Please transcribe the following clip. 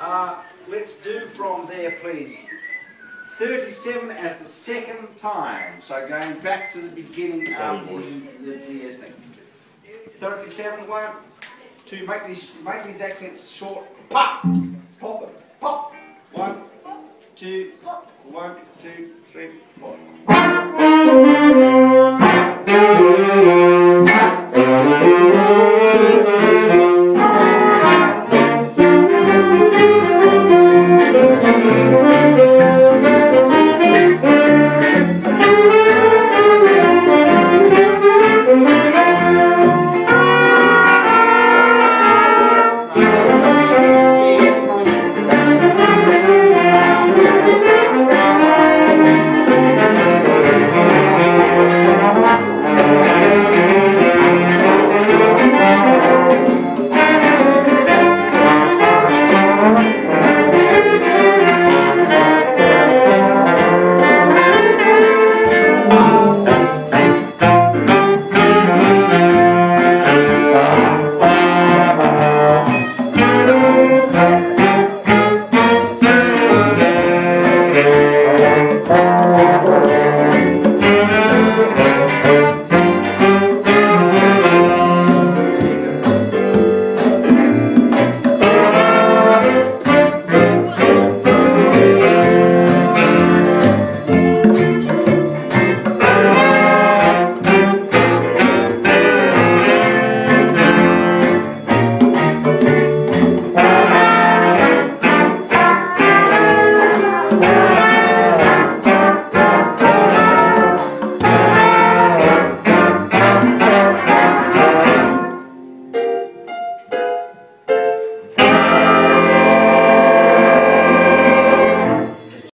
Uh, let's do from there, please. 37 as the second time. So going back to the beginning after the, the GS thing. 37, one, two, make these, make these accents short. Pop! Pop it. Pop! One, two, one, two, three, four.